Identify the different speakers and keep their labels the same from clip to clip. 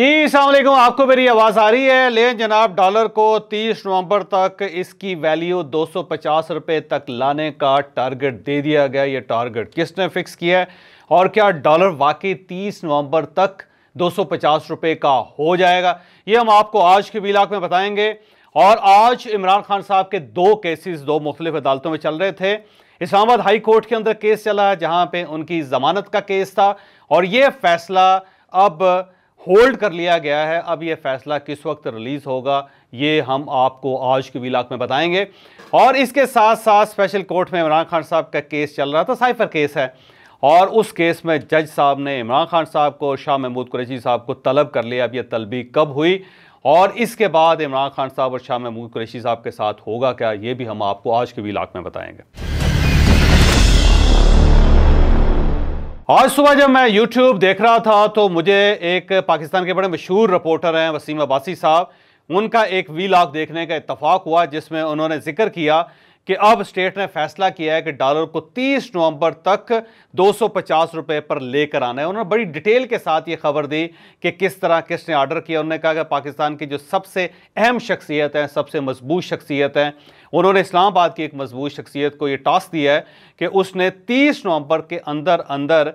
Speaker 1: जी सलामकुम आपको मेरी आवाज़ आ रही है। लेकिन जनाब, डॉलर को 30 नवंबर तक इसकी वैल्यू दो सौ रुपए तक लाने का टारगेट दे दिया गया। ये टारगेट किसने फिक्स किया है? और क्या डॉलर वाकई 30 नवंबर तक दो सौ रुपए का हो जाएगा? ये हम आपको आज के विलाक में बताएँगे। और आज इमरान खान साहब के दो केसेस दो मुख्तलिफ़ अदालतों में चल रहे थे। इस्लामाबाद हाई कोर्ट के अंदर केस चला जहाँ पे उनकी जमानत का केस था। और ये फैसला अब होल्ड कर लिया गया है। अब ये फैसला किस वक्त रिलीज़ होगा, ये हम आपको आज के विलाक में बताएँगे। और इसके साथ साथ स्पेशल कोर्ट में इमरान खान साहब का केस चल रहा था, साइफर केस है। और उस केस में जज साहब ने इमरान खान साहब को, शाह महमूद कुरैशी साहब को तलब कर लिया। अब यह तलबी कब हुई और इसके बाद इमरान खान साहब और शाह महमूद कुरैशी साहब के साथ होगा क्या, ये भी हम आपको आज के विलाक में बताएँगे। आज सुबह जब मैं यूट्यूब देख रहा था तो मुझे एक पाकिस्तान के बड़े मशहूर रिपोर्टर हैं, वसीम अब्बासी साहब। उनका एक वी देखने का इतफाक़ हुआ, जिसमें उन्होंने ज़िक्र किया कि अब स्टेट ने फैसला किया है कि डॉलर को 30 नवंबर तक दो रुपए पर लेकर आना है। उन्होंने बड़ी डिटेल के साथ ये खबर दी कि किस तरह किसने ऑर्डर किया। उन्होंने कहा कि पाकिस्तान की जो सबसे अहम शख्सियत है, सबसे मज़बूत शख्सियत है, उन्होंने इस्लामाबाद की एक मज़बूत शख्सियत को ये टास्क दिया है कि उसने तीस नवंबर के अंदर अंदर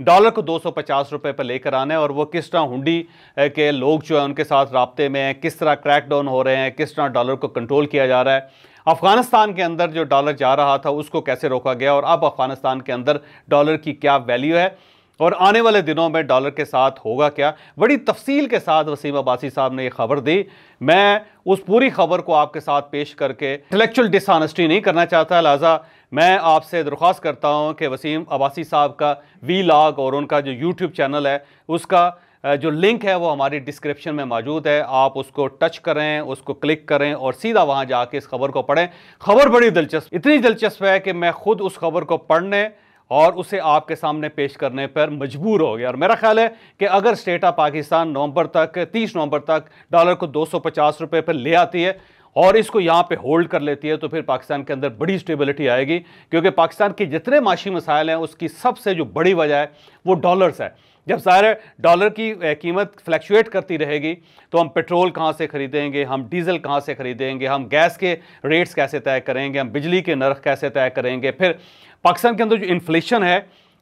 Speaker 1: डॉलर को दो सौ पर लेकर आना है और वो किस तरह हुंडी के लोग जो है उनके साथ रबते में हैं, किस तरह क्रैक डाउन हो रहे हैं, किस तरह डॉलर को कंट्रोल किया जा रहा है। अफ़गानिस्तान के अंदर जो डॉलर जा रहा था उसको कैसे रोका गया और अब अफ़गानिस्तान के अंदर डॉलर की क्या वैल्यू है और आने वाले दिनों में डॉलर के साथ होगा क्या? बड़ी तफसील के साथ वसीम अब्बासी साहब ने यह खबर दी। मैं उस पूरी खबर को आपके साथ पेश करके इंटेलेक्चुअल डिसऑनेस्टी नहीं करना चाहता, लिहाजा मैं आपसे दरख्वास्त करता हूँ कि वसीम अब्बासी साहब का वी लॉग और उनका जो यूट्यूब चैनल है, उसका जो लिंक है वो हमारी डिस्क्रिप्शन में मौजूद है। आप उसको टच करें, उसको क्लिक करें और सीधा वहाँ जाके इस खबर को पढ़ें। खबर बड़ी दिलचस्प, इतनी दिलचस्प है कि मैं खुद उस खबर को पढ़ने और उसे आपके सामने पेश करने पर मजबूर हो गया। और मेरा ख्याल है कि अगर स्टेट ऑफ़ पाकिस्तान नवंबर तक 30 नवंबर तक डॉलर को दो सौ रुपए पर ले आती है और इसको यहाँ पे होल्ड कर लेती है तो फिर पाकिस्तान के अंदर बड़ी स्टेबिलिटी आएगी, क्योंकि पाकिस्तान के जितने माशी मसाइल हैं, उसकी सबसे जो बड़ी वजह है, वो डॉलर्स है। जब सारे डॉलर की कीमत फ्लैक्चुएट करती रहेगी तो हम पेट्रोल कहाँ से ख़रीदेंगे, हम डीजल कहाँ से ख़रीदेंगे, हम गैस के रेट्स कैसे तय करेंगे, हम बिजली के नर्ख कैसे तय करेंगे, फिर पाकिस्तान के अंदर जो इन्फ्लेशन है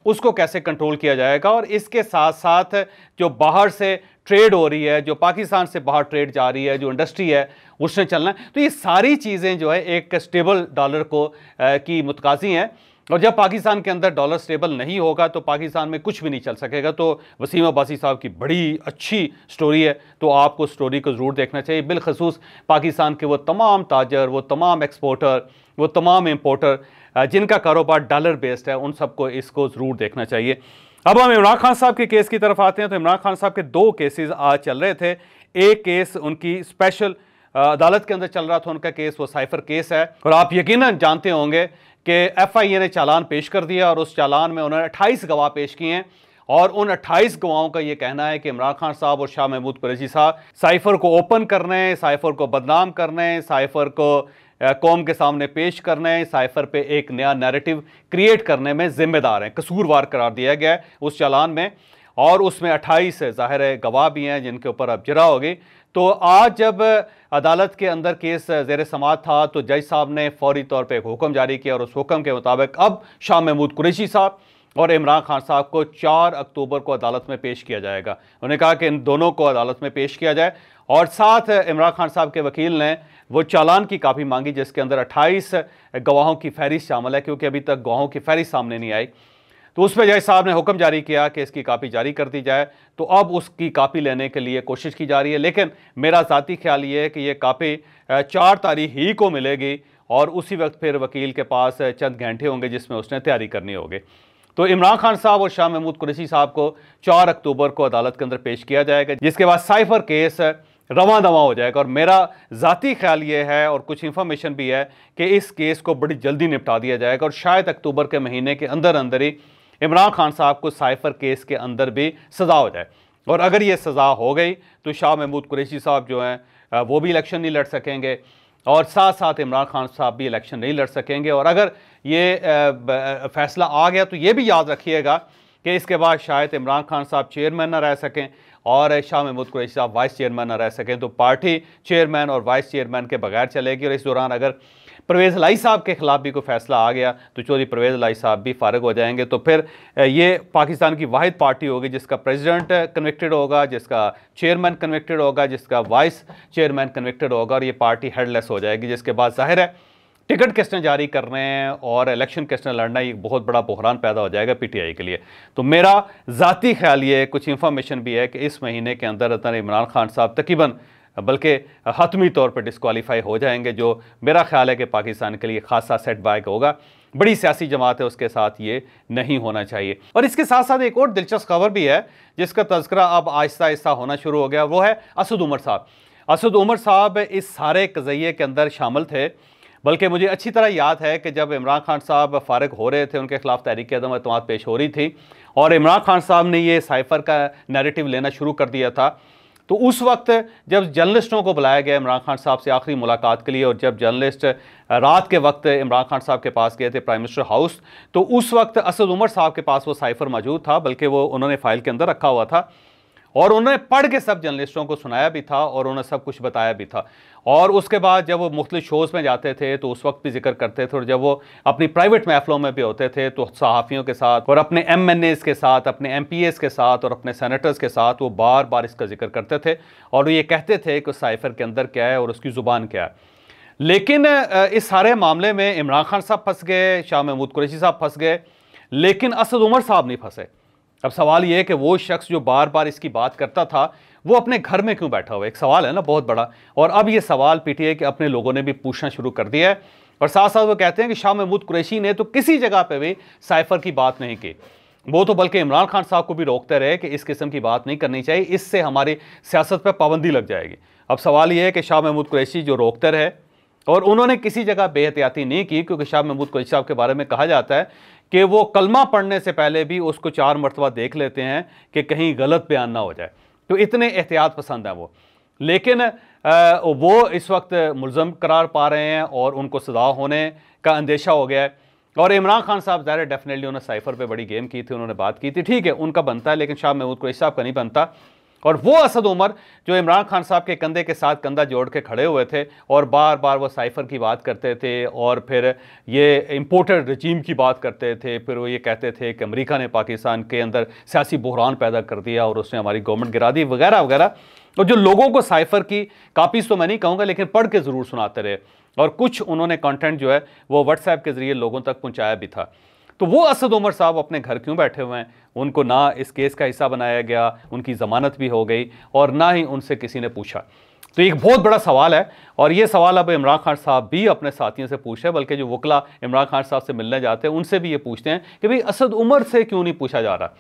Speaker 1: उसको कैसे कंट्रोल किया जाएगा? और इसके साथ साथ जो बाहर से ट्रेड हो रही है जो पाकिस्तान से बाहर ट्रेड जा रही है जो इंडस्ट्री है उसने चलना है। तो ये सारी चीज़ें जो है एक स्टेबल डॉलर को आ, की मुतकाजी हैं। और जब पाकिस्तान के अंदर डॉलर स्टेबल नहीं होगा तो पाकिस्तान में कुछ भी नहीं चल सकेगा। तो वसीम अब्बासी साहब की बड़ी अच्छी स्टोरी है। तो आपको स्टोरी को ज़रूर देखना चाहिए। बिलखसूस पाकिस्तान के वो तमाम ताजर वो तमाम एक्सपोर्टर वो तमाम इम्पोर्टर जिनका कारोबार डॉलर बेस्ड है, उन सबको इसको ज़रूर देखना चाहिए। अब हम इमरान खान साहब के केस की तरफ़ आते हैं तो इमरान खान साहब के दो केसेस आज चल रहे थे। एक केस उनकी स्पेशल अदालत के अंदर चल रहा था, उनका केस वो साइफर केस है। और आप यकीनन जानते होंगे कि एफ़ आई ए ने चालान पेश कर दिया और उस चालान में उन्होंने अट्ठाईस गवाह पेश किए हैं। और उन 28 गवाहों का ये कहना है कि इमरान खान साहब और शाह महमूद कुरैशी साहब साइफर को ओपन करने साइफर को बदनाम करने साइफर को कौम के सामने पेश करने, साइफर पे एक नया नैरेटिव क्रिएट करने में जिम्मेदार हैं। कसूरवार करार दिया गया है उस चालान में और उसमें अट्ठाईस ज़ाहिर है गवाह भी हैं जिनके ऊपर अब जरा होगी। तो आज जब अदालत के अंदर केस जेर समात था तो जज साहब ने फौरी तौर पर एक हुक्म जारी किया और उस हुक्म के मुताबिक अब शाह महमूद कुरैशी साहब और इमरान खान साहब को 4 अक्टूबर को अदालत में पेश किया जाएगा। उन्होंने कहा कि इन दोनों को अदालत में पेश किया जाए और साथ इमरान खान साहब के वकील ने वो चालान की काफ़ी मांगी, जिसके अंदर 28 गवाहों की फहरिस्त शामिल है, क्योंकि अभी तक गवाहों की फहरिस्त सामने नहीं आई। तो उस पर जज साहब ने हुक्म जारी किया कि इसकी कापी जारी कर दी जाए। तो अब उसकी कापी लेने के लिए कोशिश की जा रही है, लेकिन मेरा ज़ाती ख्याल ये है कि ये कापी चार तारीख ही को मिलेगी और उसी वक्त फिर वकील के पास चंद घंटे होंगे जिसमें उसने तैयारी करनी होगी। तो इमरान खान साहब और शाह महमूद कुरैशी साहब को चार अक्टूबर को अदालत के अंदर पेश किया जाएगा, जिसके बाद साइफर केस रवा दवा हो जाएगा। और मेरा ज़ाती ख्याल ये है और कुछ इन्फॉर्मेशन भी है कि इस केस को बड़ी जल्दी निपटा दिया जाएगा और शायद अक्टूबर के महीने के अंदर अंदर ही इमरान खान साहब को साइफर केस के अंदर भी सज़ा हो जाए। और अगर ये सज़ा हो गई तो शाह महमूद कुरैशी साहब जो हैं वो भी इलेक्शन नहीं लड़ सकेंगे और साथ साथ इमरान खान साहब भी इलेक्शन नहीं लड़ सकेंगे। और अगर ये फैसला आ गया तो ये भी याद रखिएगा कि इसके बाद शायद इमरान खान साहब चेयरमैन ना रह सकें और शाह महमूद कुरैशी साहब वाइस चेयरमैन ना रह सकें तो पार्टी चेयरमैन और वाइस चेयरमैन के बगैर चलेगी। और इस दौरान अगर परवेज़ लाई साहब के ख़िलाफ़ भी कोई फैसला आ गया तो चौधरी परवेज़ लाई साहब भी फारग हो जाएँगे। तो फिर ये पाकिस्तान की वाद पार्टी होगी, जिसका प्रेसिडेंट कन्विक्टेड होगा, जिसका चेयरमैन कन्विक्टेड होगा, जिसका वाइस चेयरमैन कन्विक्टेड होगा, और ये पार्टी हेडलेस हो जाएगी, जिसके बाद ज़ाहिर है टिकट किसने जारी करने हैं और इलेक्शन किसने लड़ना एक बहुत बड़ा बहरान पैदा हो जाएगा पीटीआई के लिए। तो मेरा ज़ाती ख्याल ये, कुछ इन्फॉर्मेशन भी है कि इस महीने के अंदर अंदर इमरान खान साहब तकरीबन, बल्कि हतमी तौर पर डिसक्वालीफाई हो जाएँगे, जो मेरा ख्याल है कि पाकिस्तान के लिए खासा सेटबैक होगा। बड़ी सियासी जमात है, उसके साथ ये नहीं होना चाहिए। और इसके साथ साथ एक और दिलचस्प खबर भी है, जिसका तस्करा अब आहिस्ता आहिस्ता होना शुरू हो गया, वो है असद उमर साहब। असद उमर साहब इस सारे कज़िये के अंदर शामिल थे। बल्कि मुझे अच्छी तरह याद है कि जब इमरान खान साहब फारग हो रहे थे, उनके खिलाफ तहरीक अदम अतमाद पेश हो रही थी, और इमरान खान साहब ने ये साइफ़र का नैरेटिव लेना शुरू कर दिया था। तो उस वक्त जब जर्नलिस्टों को बुलाया गया इमरान खान साहब से आखिरी मुलाकात के लिए, और जब जर्नलिस्ट रात के वक्त इमरान खान साहब के पास गए थे प्राइम मिनिस्टर हाउस तो उस वक्त असद उमर साहब के पास वो साइफ़र मौजूद था, बल्कि वो उन्होंने फ़ाइल के अंदर रखा हुआ था। और उन्होंने पढ़ के सब जर्नलिस्टों को सुनाया भी था और उन्होंने सब कुछ बताया भी था। और उसके बाद जब वो मुख्तु शोज़ में जाते थे तो उस वक्त भी ज़िक्र करते थे और जब वो अपनी प्राइवेट महफलों में भी होते थे तो सहाफ़ियों के साथ और अपने एम एन एज़ के साथ, अपने एम पी एज़ के साथ और अपने सेनेटर्स के साथ वो बार बार इसका ज़िक्र करते थे और ये कहते थे कि साइफ़र के अंदर क्या है और उसकी ज़ुबान क्या है। लेकिन इस सारे मामले में इमरान खान साहब फंस गए, शाह महमूद कुरैशी साहब फंस गए, लेकिन असद उमर साहब नहीं फंसे। अब सवाल ये है कि वो शख्स जो बार बार इसकी बात करता था, वो अपने घर में क्यों बैठा हुआ एक सवाल है ना, बहुत बड़ा। और अब ये सवाल पीटीआई के अपने लोगों ने भी पूछना शुरू कर दिया है। और साथ साथ वो कहते हैं कि शाह महमूद कुरैशी ने तो किसी जगह पर भी साइफर की बात नहीं की। वो तो बल्कि इमरान खान साहब को भी रोकते रहे कि इस किस्म की बात नहीं करनी चाहिए, इससे हमारी सियासत पर पाबंदी लग जाएगी। अब सवाल ये है कि शाह महमूद कुरैशी जो रोकते रहे, और उन्होंने किसी जगह बेहतियाती नहीं की, क्योंकि शाह महमूद कुरैशी साहब के बारे में कहा जाता है कि वो कलमा पढ़ने से पहले भी उसको चार मरतबा देख लेते हैं कि कहीं गलत बयान ना हो जाए। तो इतने एहतियात पसंद हैं वो। लेकिन वो इस वक्त मुलम करार पा रहे हैं और उनको सजा होने का अंदेशा हो गया है। और इमरान खान साहब, ज़ाहिर डेफिनेटली उन्होंने साइफर पे बड़ी गेम की थी, उन्होंने बात की थी। ठीक है, उनका बनता है, लेकिन शाह महमूद कुरैश साहब का नहीं बनता। और वो असद उमर, जो इमरान खान साहब के कंधे के साथ कंधा जोड़ के खड़े हुए थे और बार बार वो साइफ़र की बात करते थे और फिर ये इम्पोर्टेड रजीम की बात करते थे, फिर वो ये कहते थे कि अमेरिका ने पाकिस्तान के अंदर सियासी बहरान पैदा कर दिया और उसने हमारी गवर्नमेंट गिरा दी, वगैरह वगैरह। और जो लोगों को साइफ़र की कापीज़ तो मैं नहीं कहूँगा, लेकिन पढ़ के ज़रूर सुनाते रहे। और कुछ उन्होंने कंटेंट जो है, वो व्हाट्सएप के ज़रिए लोगों तक पहुँचाया भी था। तो वो असद उमर साहब अपने घर क्यों बैठे हुए हैं? उनको ना इस केस का हिस्सा बनाया गया, उनकी ज़मानत भी हो गई और ना ही उनसे किसी ने पूछा। तो एक बहुत बड़ा सवाल है और ये सवाल अब इमरान खान साहब भी अपने साथियों से पूछ रहे हैं, बल्कि जो वकला इमरान खान साहब से मिलने जाते हैं, उनसे भी ये पूछते हैं कि भाई असद उमर से क्यों नहीं पूछा जा रहा?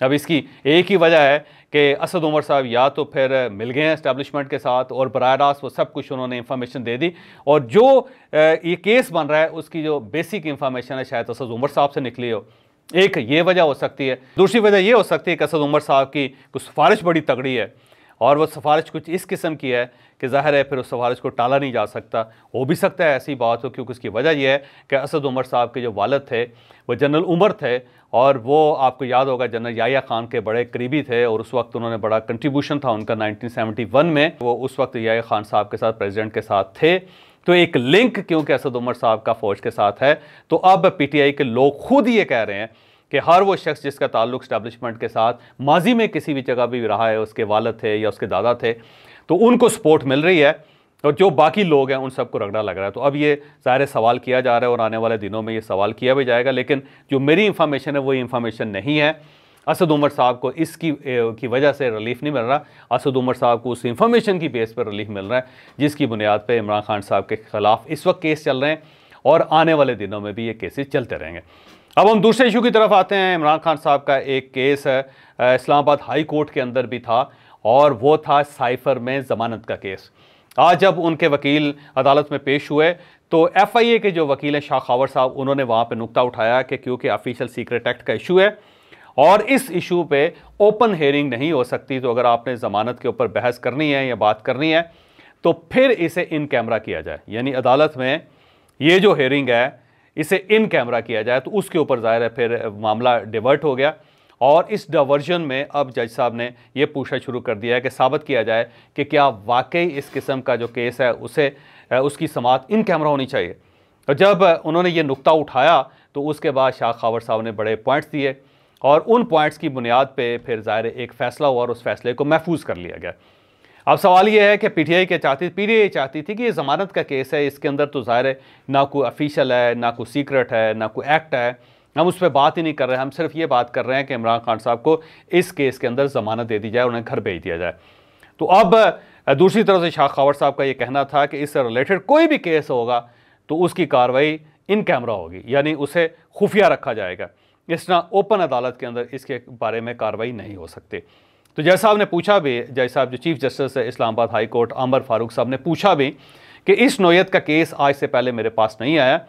Speaker 1: अब इसकी एक ही वजह है कि असद उमर साहब या तो फिर मिल गए हैं इस्टेबलिशमेंट के साथ और बर रास्त वो सब कुछ उन्होंने इन्फॉर्मेशन दे दी। और जो ये केस बन रहा है, उसकी जो बेसिक इन्फॉर्मेशन है, शायद असद उमर साहब से निकली हो। एक ये वजह हो सकती है। दूसरी वजह ये हो सकती है कि असद उमर साहब की कुछ सिफारिश बड़ी तगड़ी है। और वह सिफारिश कुछ इस किस्म की है कि ज़ाहिर है फिर उस सिफारिश को टाला नहीं जा सकता। हो भी सकता है ऐसी बात हो, क्योंकि उसकी वजह यह है कि असद उमर साहब के जो वालद थे, वो जनरल उमर थे और वो, आपको याद होगा, जनरल याया खान के बड़े करीबी थे और उस वक्त उन्होंने बड़ा कंट्रीब्यूशन था उनका 1971 में। वो उस वक्त याया खान साहब के साथ प्रेसिडेंट के साथ थे। तो एक लिंक क्योंकि असद उमर साहब का फ़ौज के साथ है। तो अब पीटीआई के लोग खुद ये कह रहे हैं कि हर वो शख्स जिसका ताल्लुक स्टैब्लिशमेंट के साथ माजी में किसी भी जगह भी रहा है, उसके वालद थे या उसके दादा थे तो उनको सपोर्ट मिल रही है और जो बाकी लोग हैं उन सबको रगड़ा लग रहा है। तो अब ये ज़ाहिर सवाल किया जा रहा है और आने वाले दिनों में ये सवाल किया भी जाएगा, लेकिन जो मेरी इंफॉर्मेशन है वो इंफॉर्मेशन नहीं है। असद उमर साहब को इसकी की वजह से रिलीफ नहीं मिल रहा। असद उमर साहब को उस इंफॉर्मेशन की बेस पर रिलीफ मिल रहा है, जिसकी बुनियाद पर इमरान खान साहब के ख़िलाफ़ इस वक्त केस चल रहे हैं और आने वाले दिनों में भी ये केसेस चलते रहेंगे। अब हम दूसरे इशू की तरफ़ आते हैं। इमरान खान साहब का एक केस इस्लामाबाद हाई कोर्ट के अंदर भी था और वो था साइफर में ज़मानत का केस। आज जब उनके वकील अदालत में पेश हुए तो एफ़ आई ए के जो वकील हैं, शाह खावर साहब, उन्होंने वहाँ पर नुकता उठाया कि क्योंकि ऑफिशियल सीक्रेट एक्ट का इशू है और इस इशू पे ओपन हेयरिंग नहीं हो सकती तो अगर आपने ज़मानत के ऊपर बहस करनी है या बात करनी है तो फिर इसे इन कैमरा किया जाए। यानी अदालत में ये जो हेयरिंग है इसे इन कैमरा किया जाए तो उसके ऊपर ज़ाहिर है फिर मामला डिवर्ट हो गया। और इस डावर्जन में अब जज साहब ने यह पूछना शुरू कर दिया है कि साबित किया जाए कि क्या वाकई इस किस्म का जो केस है, उसे उसकी समात इन कैमरा होनी चाहिए। और जब उन्होंने ये नुकता उठाया तो उसके बाद शाह खावर साहब ने बड़े पॉइंट्स दिए और उन पॉइंट्स की बुनियाद पे फिर ज़ाहिर एक फ़ैसला हुआ और उस फैसले को महफूज कर लिया गया। अब सवाल ये है कि पीटीआई के चाहती पीटीआई चाहती थी कि ये ज़मानत का केस है, इसके अंदर तो ज़ाहिर है ना कोई ऑफिशियल है, ना कोई सीक्रेट है, ना कोई एक्ट है। हम उस पर बात ही नहीं कर रहे, हम सिर्फ़ ये बात कर रहे हैं कि इमरान खान साहब को इस केस के अंदर ज़मानत दे दी जाए उन्हें घर भेज दिया जाए। तो अब दूसरी तरफ़ से शाह खावर साहब का ये कहना था कि इससे रिलेटेड कोई भी केस होगा तो उसकी कार्रवाई इन कैमरा होगी, यानी उसे खुफिया रखा जाएगा। इस तरह ओपन अदालत के अंदर इसके बारे में कार्रवाई नहीं हो सकती। तो जय साहब ने पूछा भी जय साहब जो चीफ जस्टिस है इस्लामाबाद हाई कोर्ट अमर फारूक साहब ने पूछा भी कि इस नोयत का केस आज से पहले मेरे पास नहीं आया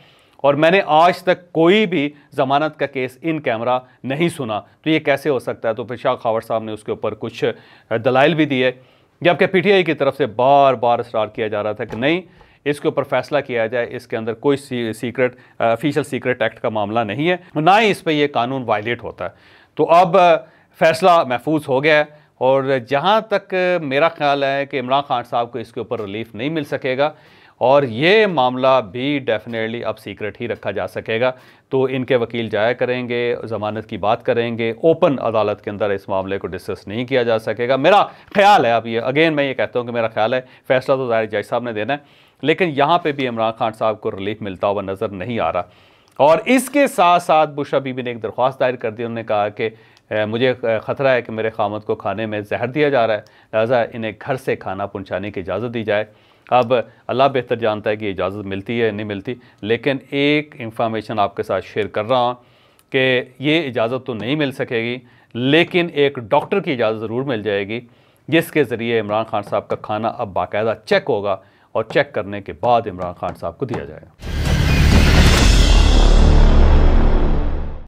Speaker 1: और मैंने आज तक कोई भी ज़मानत का केस इन कैमरा नहीं सुना। तो ये कैसे हो सकता है? तो फिर शाह खावर साहब ने उसके ऊपर कुछ दलाइल भी दिए। जबकि पीटीआई की तरफ़ से बार बार इसरार किया जा रहा था कि नहीं इसके ऊपर फैसला किया जाए इसके अंदर कोई सी, सीक्रेट ऑफिशियल सीक्रेट एक्ट का मामला नहीं है ना ही इस पर यह कानून वायलेट होता है। तो अब फैसला महफूज हो गया है और जहाँ तक मेरा ख्याल है कि इमरान खान साहब को इसके ऊपर रिलीफ नहीं मिल सकेगा और ये मामला भी डेफिनेटली अब सीक्रेट ही रखा जा सकेगा। तो इनके वकील जाया करेंगे, ज़मानत की बात करेंगे, ओपन अदालत के अंदर इस मामले को डिस्कस नहीं किया जा सकेगा। मेरा ख्याल है, अब ये, अगेन मैं ये कहता हूँ कि मेरा ख्याल है, फैसला तो ज़ाहिर जज साहब ने देना है, लेकिन यहाँ पर भी इमरान खान साहब को रिलीफ मिलता हुआ नज़र नहीं आ रहा। और इसके साथ साथ बुशा बीबी ने एक दरख्वास्त दायर कर दी, उन्होंने कहा कि मुझे ख़तरा है कि मेरे खामद को खाने में जहर दिया जा रहा है। लिहाजा इन्हें घर से खाना पहुँचाने की इजाज़त दी जाए। अब अल्लाह बेहतर जानता है कि इजाज़त मिलती है नहीं मिलती। लेकिन एक इंफॉर्मेशन आपके साथ शेयर कर रहा हूँ कि ये इजाज़त तो नहीं मिल सकेगी, लेकिन एक डॉक्टर की इजाज़त ज़रूर मिल जाएगी, जिसके ज़रिए इमरान खान साहब का खाना अब बाकायदा चेक होगा और चेक करने के बाद इमरान खान साहब को दिया जाएगा।